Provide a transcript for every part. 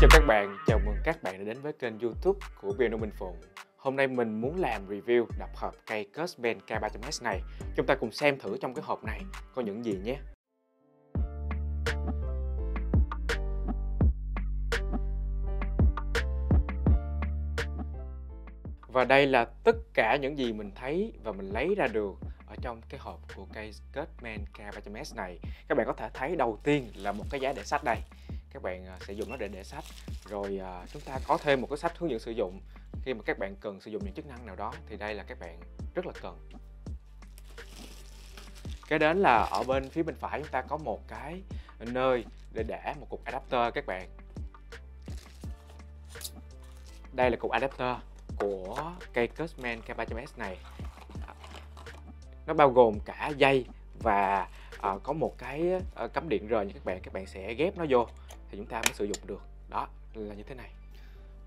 Xin chào các bạn, chào mừng các bạn đã đến với kênh youtube của Piano Minh Phụng. Hôm nay mình muốn làm review đập hộp cây Cusben K300S này. Chúng ta cùng xem thử trong cái hộp này có những gì nhé. Và đây là tất cả những gì mình thấy và mình lấy ra được ở trong cái hộp của cây Cutman K300S này. Các bạn có thể thấy đầu tiên là một cái giá để sách đây các bạn à, sẽ dùng nó để để sách. Rồi à, chúng ta có thêm một cái sách hướng dẫn sử dụng. Khi mà các bạn cần sử dụng những chức năng nào đó thì đây là các bạn rất là cần. Cái đến là ở bên phía bên phải chúng ta có một cái nơi để để một cục adapter các bạn. Đây là cục adapter của cây Cusman K300S này. Nó bao gồm cả dây và uh, có một cái uh, cắm điện rời như các bạn. Các bạn sẽ ghép nó vô thì chúng ta mới sử dụng được. Đó là như thế này.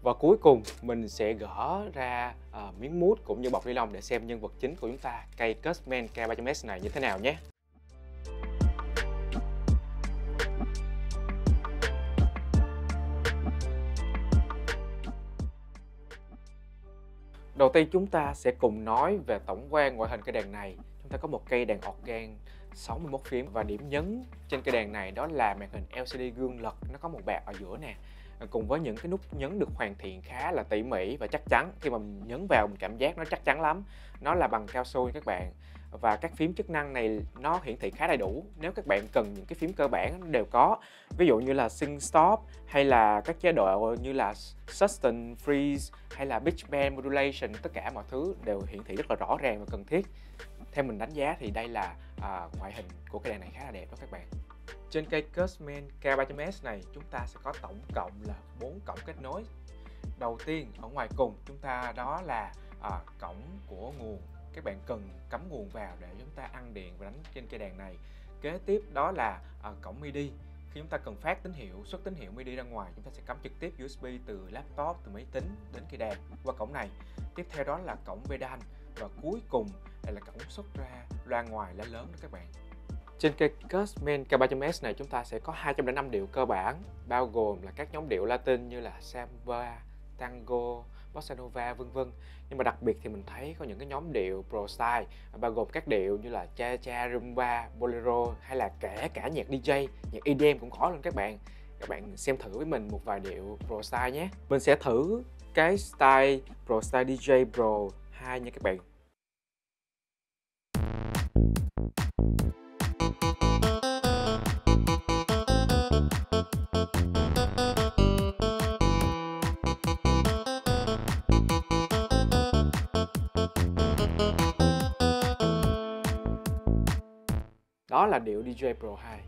Và cuối cùng mình sẽ gỡ ra uh, miếng mút cũng như bọc ni lông để xem nhân vật chính của chúng ta cây Cusman K300S này như thế nào nhé. Đầu tiên chúng ta sẽ cùng nói về tổng quan ngoại hình cây đàn này. Chúng ta có một cây đàn organ 61 phím. Và điểm nhấn trên cây đàn này đó là màn hình LCD gương lật. Nó có một bạc ở giữa nè. Cùng với những cái nút nhấn được hoàn thiện khá là tỉ mỉ và chắc chắn. Khi mà mình nhấn vào mình cảm giác nó chắc chắn lắm. Nó là bằng cao su các bạn. Và các phím chức năng này nó hiển thị khá đầy đủ. Nếu các bạn cần những cái phím cơ bản đều có. Ví dụ như là sync stop hay là các chế độ như là sustain, freeze hay là pitch bend modulation, tất cả mọi thứ đều hiển thị rất là rõ ràng và cần thiết theo mình đánh giá thì đây là à, ngoại hình của cây đàn này khá là đẹp đó các bạn. Trên cây Cusman K300S này chúng ta sẽ có tổng cộng là 4 cổng kết nối. Đầu tiên ở ngoài cùng chúng ta đó là à, cổng của nguồn. Các bạn cần cắm nguồn vào để chúng ta ăn điện và đánh trên cây đàn này. Kế tiếp đó là à, cổng MIDI. Khi chúng ta cần phát tín hiệu xuất tín hiệu MIDI ra ngoài chúng ta sẽ cắm trực tiếp USB từ laptop từ máy tính đến cây đàn qua cổng này. Tiếp theo đó là cổng VDAN và cuối cùng đây là cổng xuất ra loa ngoài lá lớn đó các bạn trên cây Cusman K300S này chúng ta sẽ có 205 điệu cơ bản bao gồm là các nhóm điệu Latin như là samba, tango, bossa nova vân vân. Nhưng mà đặc biệt thì mình thấy có những cái nhóm điệu pro style bao gồm các điệu như là cha cha, rumba, bolero hay là kể cả nhạc DJ, nhạc EDM cũng có luôn các bạn. Các bạn xem thử với mình một vài điệu pro style nhé. Mình sẽ thử cái style pro style DJ Pro 2 nha các bạn. Đó là điệu DJ Pro 2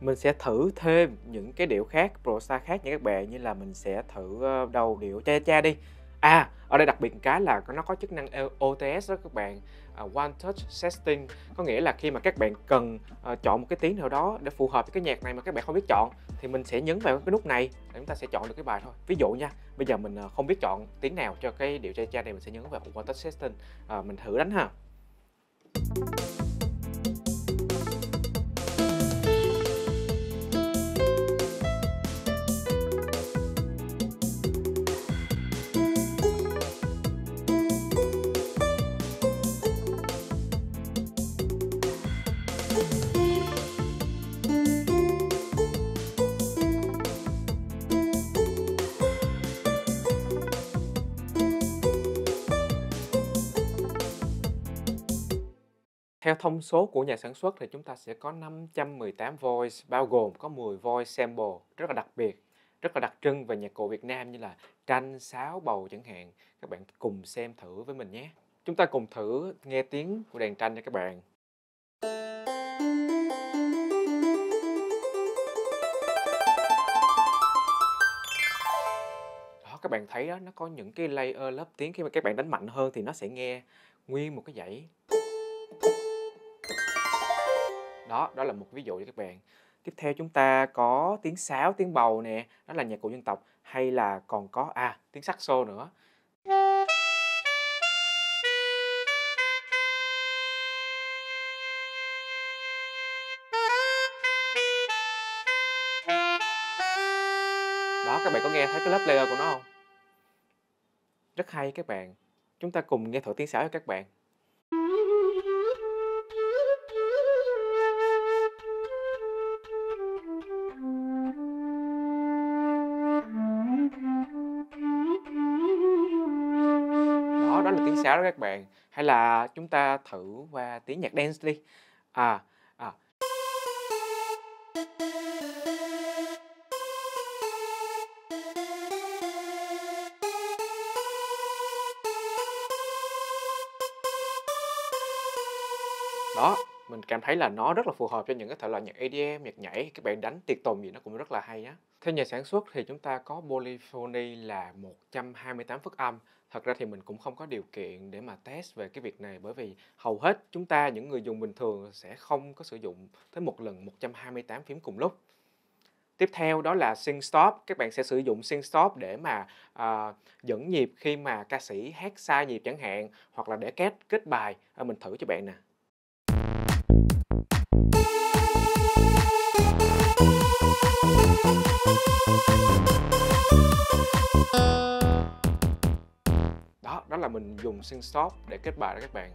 Mình sẽ thử thêm những cái điệu khác, Pro Star khác nha các bạn Như là mình sẽ thử ờ, đầu điệu cha cha đi À, ở đây đặc biệt cái là nó có chức năng e-, OTS đó các bạn. Uh, One Touch Setting Có nghĩa là khi mà các bạn cần uh, chọn một cái tiếng nào đó để phù hợp với cái nhạc này mà các bạn không biết chọn Thì mình sẽ nhấn vào cái nút này để chúng ta sẽ chọn được cái bài thôi. Ví dụ nha, bây giờ mình uh, không biết chọn tiếng nào cho cái điệu trai trai này Mình sẽ nhấn vào One Touch Setting uh, ờ, Mình thử đánh ha. Theo thông số của nhà sản xuất thì chúng ta sẽ có 518 voice bao gồm có 10 voice sample rất là đặc biệt, rất là đặc trưng về nhạc cụ Việt Nam như là tranh, sáo, bầu chẳng hạn. Các bạn cùng xem thử với mình nhé. Chúng ta cùng thử nghe tiếng của đàn tranh nha các bạn. Đó, các bạn thấy đó, nó có những cái layer lớp tiếng khi mà các bạn đánh mạnh hơn thì nó sẽ nghe nguyên một cái dãy đó đó là một ví dụ cho các bạn. Tiếp theo chúng ta có tiếng sáo, tiếng bầu nè, đó là nhạc cụ dân tộc, hay là còn có à tiếng saxo nữa. Đó, các bạn có nghe thấy cái lớp layer của nó không? Rất hay các bạn. Chúng ta cùng nghe thử tiếng sáo cho các bạn. Các bạn hay là chúng ta thử qua tiếng nhạc dance đi à à đó mình cảm thấy là nó rất là phù hợp cho những cái thể loại nhạc EDM, nhạc nhảy, các bạn đánh tiệc tùng gì nó cũng rất là hay á. Theo nhà sản xuất thì chúng ta có polyphony là 128 phức âm. Thật ra thì mình cũng không có điều kiện để mà test về cái việc này bởi vì hầu hết chúng ta những người dùng bình thường sẽ không có sử dụng tới một lần 128 phím cùng lúc. Tiếp theo đó là sync stop, các bạn sẽ sử dụng sync stop để mà à, dẫn nhịp khi mà ca sĩ hát sai nhịp chẳng hạn hoặc là để kết kết bài. À, mình thử cho bạn nè. Đó, đó là mình dùng sync shop để kết bài đó các bạn.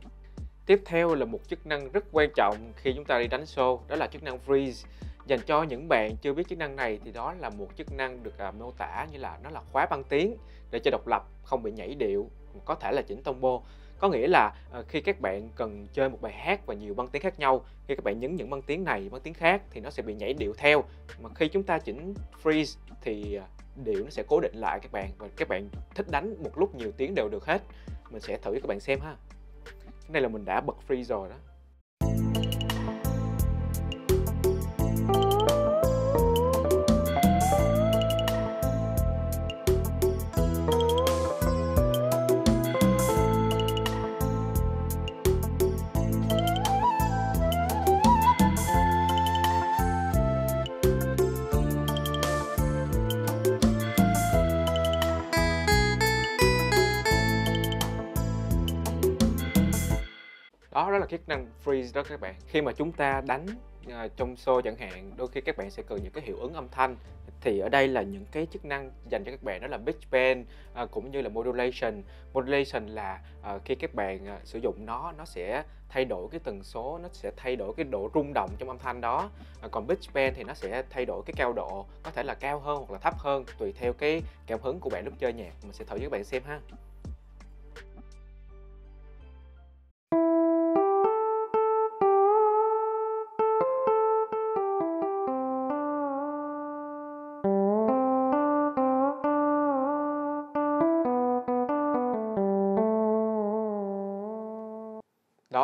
Tiếp theo là một chức năng rất quan trọng khi chúng ta đi đánh show, đó là chức năng freeze. Dành cho những bạn chưa biết chức năng này thì đó là một chức năng được à, mô tả như là nó là khóa băng tiếng để cho độc lập, không bị nhảy điệu, có thể là chỉnh combo. Có nghĩa là à, khi các bạn cần chơi một bài hát và nhiều băng tiếng khác nhau, khi các bạn nhấn những băng tiếng này, băng tiếng khác thì nó sẽ bị nhảy điệu theo. Mà khi chúng ta chỉnh freeze thì à, điệu nó sẽ cố định lại các bạn và các bạn thích đánh một lúc nhiều tiếng đều được hết. Mình sẽ thử cho các bạn xem ha. Cái này là mình đã bật freeze rồi đó. Đó đó là chức năng freeze đó các bạn. Khi mà chúng ta đánh uh, trong show chẳng hạn đôi khi các bạn sẽ cần những cái hiệu ứng âm thanh. Thì ở đây là những cái chức năng dành cho các bạn đó là pitch bend à, cũng như là modulation. Modulation là à, khi các bạn à, sử dụng nó nó sẽ thay đổi cái tần số nó sẽ thay đổi cái độ rung động trong âm thanh đó. À, còn pitch bend thì nó sẽ thay đổi cái cao độ có thể là cao hơn hoặc là thấp hơn tùy theo cái cảm hứng của bạn lúc chơi nhạc. Mình sẽ thử với các bạn xem ha.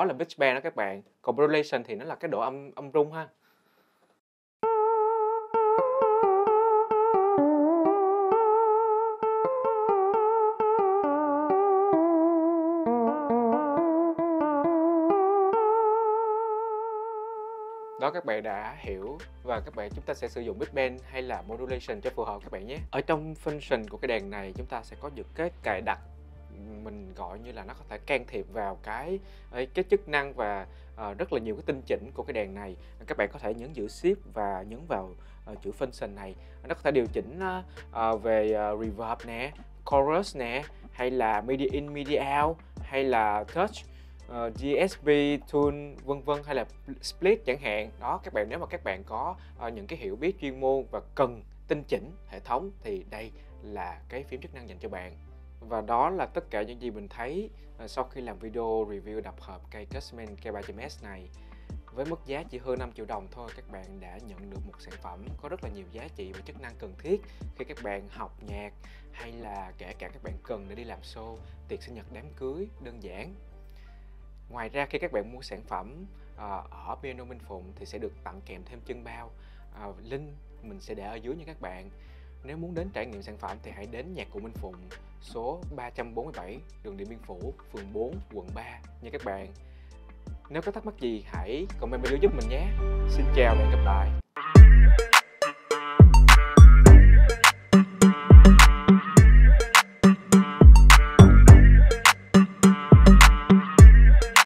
Đó là pitch bend đó các bạn. Còn modulation thì nó là cái độ âm âm rung ha. Đó, các bạn đã hiểu và các bạn chúng ta sẽ sử dụng Big Band hay là modulation cho phù hợp các bạn nhé. Ở trong function của cái đèn này, chúng ta sẽ có những cái cài đặt mình gọi như là nó có thể can thiệp vào cái cái chức năng và uh, rất là nhiều cái tinh chỉnh của cái đèn này. Các bạn có thể nhấn giữ shift và nhấn vào uh, chữ function này. Nó có thể điều chỉnh uh, về uh, reverb nè chorus nè hay là media in media out hay là touch uh, DSP tune vân vân hay là split chẳng hạn. Đó các bạn nếu mà các bạn có uh, những cái hiểu biết chuyên môn và cần tinh chỉnh hệ thống thì đây là cái phím chức năng dành cho bạn và đó là tất cả những gì mình thấy à, sau khi làm video review đập hộp cây Cusman K300S này với mức giá chỉ hơn 5 triệu đồng thôi các bạn đã nhận được một sản phẩm có rất là nhiều giá trị và chức năng cần thiết khi các bạn học nhạc hay là kể cả các bạn cần để đi làm show, tiệc sinh nhật đám cưới đơn giản Ngoài ra khi các bạn mua sản phẩm uh, ở Piano Minh Phụng thì sẽ được tặng kèm thêm chân bao. Uh, link mình sẽ để ở dưới nha các bạn. Nếu muốn đến trải nghiệm sản phẩm thì hãy đến nhạc cụ Minh Phụng số 347 đường Điện Biên Phủ, phường 4, quận 3 nha các bạn. Nếu có thắc mắc gì hãy comment bên dưới giúp mình nhé. Xin chào và hẹn gặp lại.